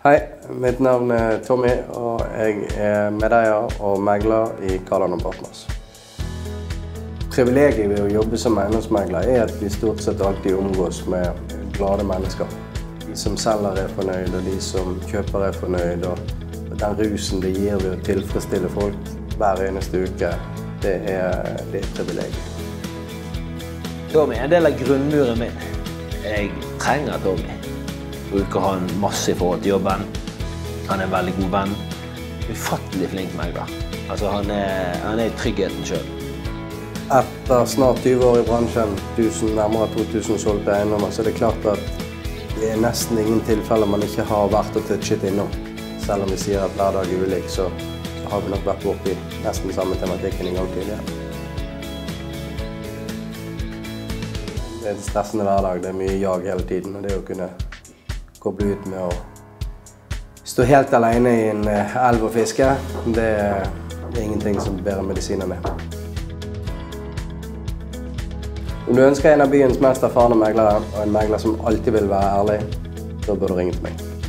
Hei, mitt navn er Tommy, og jeg er medeier og megler i Kardan Partners. Privilegiet ved å jobbe som eiendomsmegler er at vi stort sett alltid omgås med glade mennesker. De som selger er fornøyd, og de som kjøper er fornøyd. Og den rusen det gir ved å tilfredsstille folk hver eneste uke, det er, det er et privilegium. Tommy er en del av grunnmuren min. Jeg trenger Tommy. Bruker han masse i forhold til jobben. Han er en veldig god venn. Ufattelig flink megler. Altså, han er, han er tryggheten sjøl. Etter snart 20 år i bransjen, 1000, nærmere 2000 solgte eiendommer, så er det klart at det er nesten ingen tilfeller man ikke har vært og touchet innom. Selv om vi sier at hver dag er ulik, så, har vi nok vært borti nesten samme tematikken en gang tidligere. Det er en stressende hverdag. Det er mye jag hele tiden. og det å kunne koble ut med å stå helt alene i en eh, elv og fiske, det er, ingenting som bedre medisiner med. Om du ønsker en av byens mest erfarne meglere, og en megler som alltid vil være ærlig, da bør du ringe til meg.